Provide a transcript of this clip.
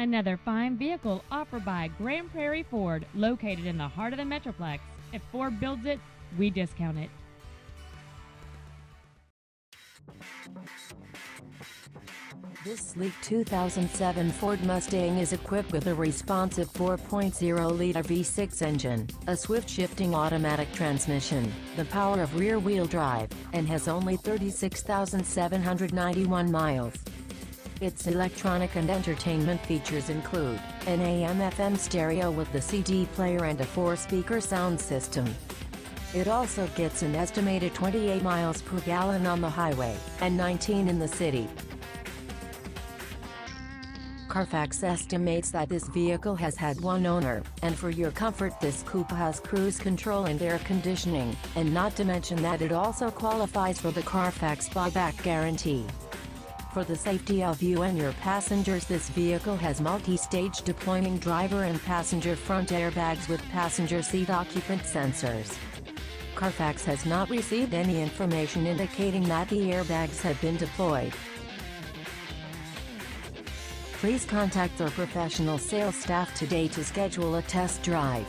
Another fine vehicle offered by Grand Prairie Ford, located in the heart of the Metroplex. If Ford builds it, we discount it. This sleek 2007 Ford Mustang is equipped with a responsive 4.0-liter V6 engine, a swift shifting automatic transmission, the power of rear-wheel drive, and has only 36,791 miles. Its electronic and entertainment features include an AM-FM stereo with the CD player and a four-speaker sound system. It also gets an estimated 28 miles per gallon on the highway, and 19 in the city. Carfax estimates that this vehicle has had one owner, and for your comfort this coupe has cruise control and air conditioning, and not to mention that it also qualifies for the Carfax buyback guarantee. For the safety of you and your passengers this vehicle has multi-stage deploying driver and passenger front airbags with passenger seat occupant sensors. Carfax has not received any information indicating that the airbags have been deployed. Please contact our professional sales staff today to schedule a test drive.